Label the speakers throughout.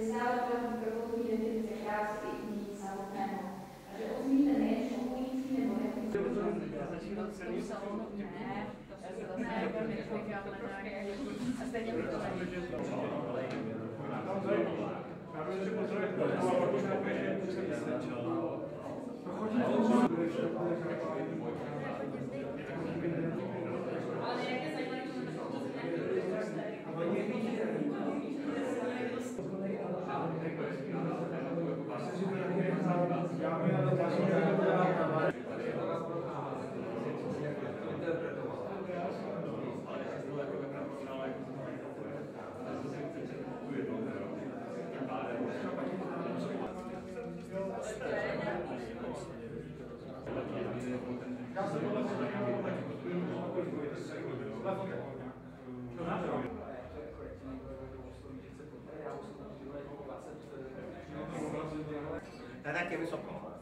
Speaker 1: vyznávatelů prvotní že umíme nejen šokující nebo ne,
Speaker 2: Ne, tak je vysoko.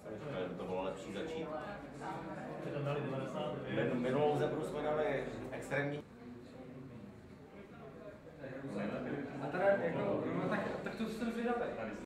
Speaker 2: To bylo lepší začít. Minulou zebru jsme dali extrémní.
Speaker 3: A teda, jako, no, tak, tak to
Speaker 4: jsem zvědavý.